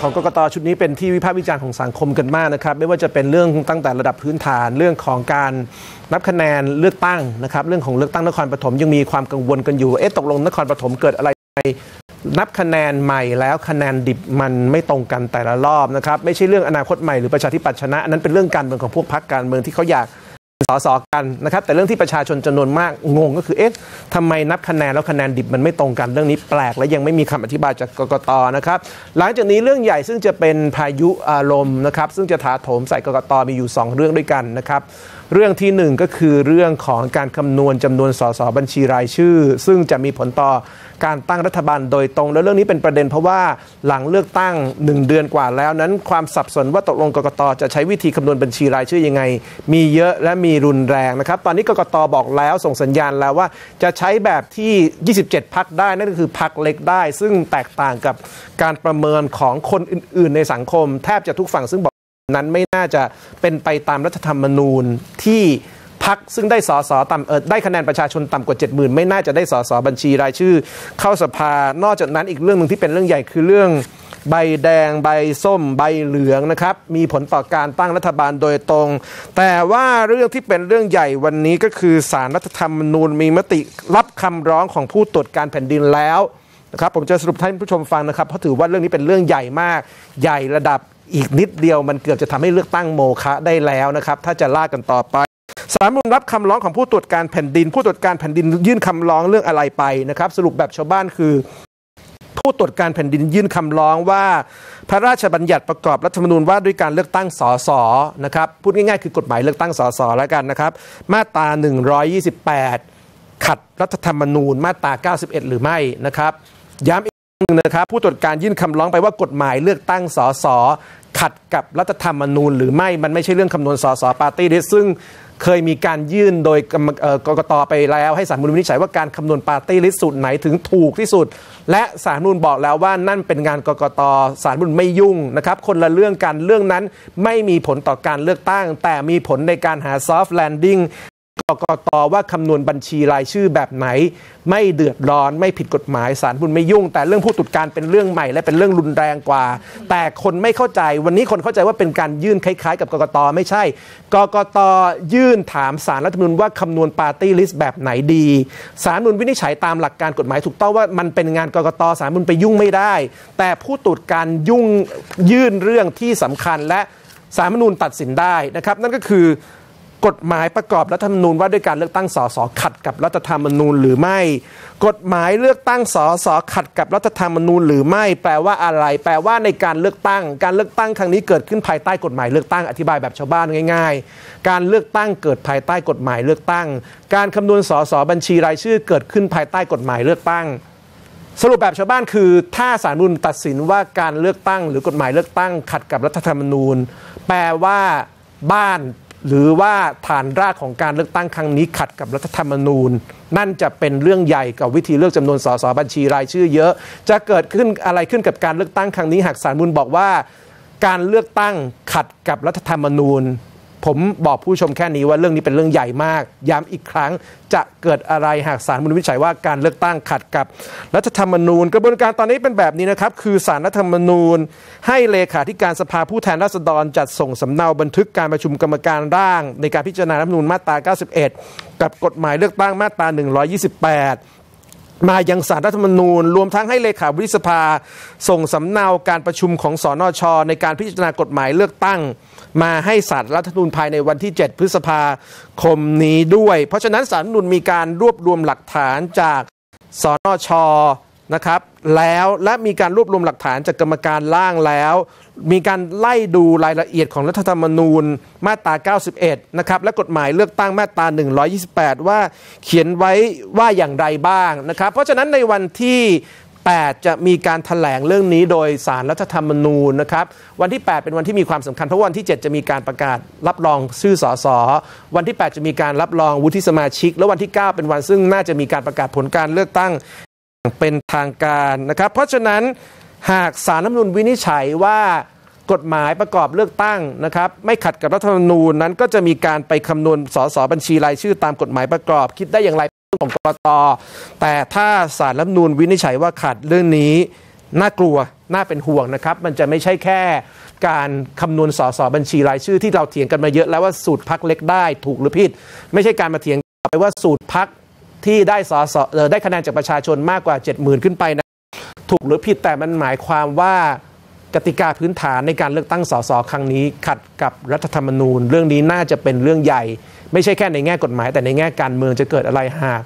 ของกกตชุดนี้เป็นที่วิพากษ์วิจารณ์ของสังคมกันมากนะครับ ไม่ว่าจะเป็นเรื่องตั้งแต่ระดับพื้นฐานเรื่องของการนับคะแนนเลือกตั้งนะครับ เรื่องของเลือกตั้งนครปฐมยังมีความกังวลกันอยู่เอ๊ะตกลงนครปฐมเกิดอะไรนับคะแนนใหม่แล้วคะแนนดิบมันไม่ตรงกันแต่ละรอบนะครับ ไม่ใช่เรื่องอนาคตใหม่หรือประชาธิปัตย์ชนะ อันนั้นเป็นเรื่องการเมืองของพวกพรรคการเมืองที่เขาอยาก สสกันนะครับ แต่เรื่องที่ประชาชนจำนวนมากงงก็คือเอ๊ะทำไมนับคะแนนแล้วคะแนนดิบมันไม่ตรงกันเรื่องนี้แปลก และยังไม่มีคำอธิบายจากกกตนะครับ หลังจากนี้เรื่องใหญ่ซึ่งจะเป็นพายุอารมณ์นะครับ ซึ่งจะถาโถมใส่กกตมีอยู่ 2 เรื่องด้วยกันนะครับ เรื่องที่ 1 ก็คือเรื่องของการคำนวณจำนวนสสบัญชีรายชื่อ ซึ่งจะมีผลต่อการตั้งรัฐบาลโดยตรง แล้วเรื่องนี้เป็นประเด็นเพราะว่าหลังเลือกตั้ง 1 เดือนกว่าแล้วนั้น ความสับสนว่าตกลงกกตจะใช้วิธีคำนวณบัญชีรายชื่อยังไง มีเยอะและมีรุนแรงนะครับ ตอนนี้กกตบอกแล้วส่งสัญญาณแล้วว่าจะใช้แบบที่ 27 พักได้นั่นก็คือพักเล็กได้ ซึ่งแตกต่างกับการประเมินของคนอื่น ๆ ในสังคม แทบจะทุกฝั่งซึ่งบอก นั้นไม่น่าจะเป็นไปตามรัฐธรรมนูญที่พักซึ่งได้สอสอต่ำได้คะแนนประชาชนต่ำกว่า 70,000 ไม่น่าจะได้สอสอบัญชีรายชื่อ เข้าสภา นอกจากนั้นอีกเรื่องหนึ่งที่เป็นเรื่องใหญ่คือเรื่องใบแดงใบส้มใบเหลืองนะครับ มีผลต่อการตั้งรัฐบาลโดยตรง แต่ว่าเรื่องที่เป็นเรื่องใหญ่วันนี้ก็คือสารรัฐธรรมนูญมีมติรับคำร้องของผู้ตรวจการแผ่นดินแล้วนะครับผมจะสรุปให้ผู้ชมฟังนะครับเพราะถือว่าเรื่องนี้เป็นเรื่องใหญ่มาก ใหญ่ระดับ อีกนิดเดียวมันเกือบจะทำให้เลือกตั้งโมฆะได้แล้วนะครับ ถ้าจะลากกันต่อไปสารมูลรับคำร้องของผู้ตรวจการแผ่นดิน ผู้ตรวจการแผ่นดินยื่นคำร้องเรื่องอะไรไปนะครับ สรุปแบบชาวบ้านคือ ผู้ตรวจการแผ่นดินยื่นคำร้องว่า พระราชบัญญัติประกอบรัฐธรรมนูญว่าด้วยการเลือกตั้งสสนะครับพูดง่ายๆคือกฎหมายเลือกตั้งสสแล้วกันนะครับ มาตรา 128 ขัดรัฐธรรมนูญมาตรา 91 หรือไม่นะครับย้ำ นะครับผู้ตรวจการยื่นคำร้องไปว่ากฎหมายเลือกตั้งสสขัดกับรัฐธรรมนูญหรือไม่มันไม่ใช่เรื่องคำนวณสสปาร์ตี้ลิสต์ซึ่งเคยมีการยื่นโดยกกตไปแล้วให้ศาลรัฐธรรมนูญวินิจฉัยว่าการคำนวณปาร์ตี้ลิสต์สูตรไหนถึงถูกที่สุด และศาลรัฐธรรมนูญบอกแล้วว่านั่นเป็นงานกกตศาลรัฐธรรมนูญไม่ยุ่งนะครับ คนละเรื่องกันเรื่องนั้นไม่มีผลต่อการเลือกตั้ง แต่มีผลในการหา soft landing กกตว่าคำนวณบัญชีรายชื่อแบบไหน ไม่เดือดร้อนไม่ผิดกฎหมายศาลรัฐธรรมนูญไม่ยุ่ง แต่เรื่องผู้ตรวจการเป็นเรื่องใหม่และเป็นเรื่องรุนแรงกว่า แต่คนไม่เข้าใจวันนี้คนเข้าใจว่าเป็นการยื่นคล้ายๆ กับกกตไม่ใช่ กกตยื่นถามศาลรัฐธรรมนูญว่าคำนวณปาร์ตี้ลิสต์แบบไหนดีสารนุนวินิจฉัยตามหลักการกฎหมายถูกต้องว่ามันเป็นงานกกตสารนุนไปยุ่งไม่ได้ แต่ผู้ตรวจการยุ่งยื่นเรื่องที่สำคัญและสารมนูญตัดสินได้นะครับ นั่นก็คือ กฎหมายประกอบรัฐธรรมนูญว่าด้วยการเลือกตั้งสสขัดกับรัฐธรรมนูญหรือไม่ กฎหมายเลือกตั้งสสขัดกับรัฐธรรมนูญหรือไม่ แปลว่าอะไร แปลว่าในการเลือกตั้ง การเลือกตั้งครั้งนี้เกิดขึ้นภายใต้กฎหมายเลือกตั้งอธิบายแบบชาวบ้านง่าย ๆ การเลือกตั้งเกิดภายใต้กฎหมายเลือกตั้ง การคำนวณสสบัญชีรายชื่อเกิดขึ้นภายใต้กฎหมายเลือกตั้งสรุปแบบชาวบ้านคือถ้าสารนุนตัดสินว่าการเลือกตั้ง หรือกฎหมายเลือกตั้ง ขัดกับรัฐธรรมนูญ แปลว่าบ้าน หรือว่าฐานรากของการเลือกตั้งครั้งนี้ขัดกับรัฐธรรมนูญ นั่นจะเป็นเรื่องใหญ่กับวิธีเลือกจำนวนสสบัญชีรายชื่อเยอะ จะเกิดขึ้นอะไรขึ้นกับการเลือกตั้งครั้งนี้หากสารมูลบอกว่า การเลือกตั้งขัดกับรัฐธรรมนูญ ผมบอกผู้ชมแค่นี้ว่าเรื่องนี้เป็นเรื่องใหญ่มาก ย้ำอีกครั้งจะเกิดอะไรหากสารมนุวิจัยว่าการเลือกตั้งขัดกับรัฐธรรมนูญ กระบวนการตอนนี้เป็นแบบนี้นะครับ คือสารรัฐธรรมนูญ ให้เลขาธิการสภาผู้แทนราษฎร จัดส่งสำเนาบันทึกการประชุมกรรมการร่าง ในการพิจารณารัฐธรรมนูญมาตรา 91 กับกฎหมายเลือกตั้งมาตรา 128มายังสารรัฐธรรมนูญ รวมทั้งให้เลขาวิสภา ส่งสำเนาการประชุมของสอนอชอในการพิจารณากฎหมายเลือกตั้ง มาให้สารรัฐธรรมนูญภายในวันที่ 7 พฤษภาคมนี้ด้วย เพราะฉะนั้นสารรัฐธรรมนูญมีการรวบรวมหลักฐานจากสนชนะครับแล้วและมีการรวบรวมหลักฐานจากกรรมการร่างแล้ว มีการไล่ดูรายละเอียดของรัฐธรรมนูญมาตรา 91 นะครับและกฎหมายเลือกตั้งมาตรา 128 ว่าเขียนไว้ว่าอย่างไรบ้างนะครับ เพราะฉะนั้นในวันที่ 8 จะมีการถแถลงเรื่องนี้โดยสารรัฐธรรมนูญนะครับ วันที่ 8 เป็นวันที่มีความสำคัญ เพราะวันที่ 7 จะมีการประกาศรับรองชื่อสสวันที่ 8 จะมีการรับรองวุฒิสมาชิก แล้ววันที่ 9 เป็นวันซึ่งน่าจะมีการประกาศผลการเลือกตั้งเป็นทางการนะครับ เพราะฉะนั้นหากสารรัฐธรรมนูญวินิจฉัยว่ากฎหมายประกอบเลือกตั้งนะครับ ไม่ขัดกับรัฐธรรมนูญนั้นก็จะมีการไปคำนวณสสบัญชีรายชื่อตามกฎหมายประกอบ คิดได้อย่างไร ของกรกตแต่ถ้าสารรัฐนูญวินิจฉัยว่าขัดเรื่องนี้น่ากลัวน่าเป็นห่วงนะครับ มันจะไม่ใช่แค่การคำนวณสสบัญชีรายชื่อที่เราเถียงกันมาเยอะแล้วว่าสูตรพักเล็กได้ถูกหรือผิด ไม่ใช่การมาเถียงไปว่าสูตรพักที่ได้สสเออได้คะแนนจากประชาชนมากกว่า 70,000 ขึ้นไปนะถูกหรือผิดแต่มันหมายความว่า กติกาพื้นฐานในการเลือกตั้งสสครั้งนี้ ขัดกับรัฐธรรมนูญ เรื่องนี้น่าจะเป็นเรื่องใหญ่ ไม่ใช่แค่ในแง่กฎหมาย แต่ในแง่การเมืองจะเกิดอะไรหาก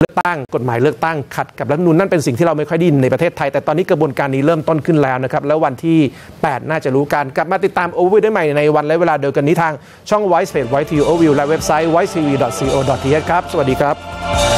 เลือกตั้งกฎหมายเลือกตั้งขัดกับรัฐธรรมนูญนั่นเป็นสิ่งที่เราไม่ค่อยดินในประเทศไทย แต่ตอนนี้กระบวนการนี้เริ่มต้นขึ้นแล้วนะครับ แล้ววันที่ 8 น่าจะรู้กันกลับมาติดตามโอเวอร์ได้ใหม่ในวันและเวลาเดียวกันนี้ทางช่อง Voice Page Voice TV Overview และเว็บไซต์ voicetv.co.th ครับสวัสดีครับ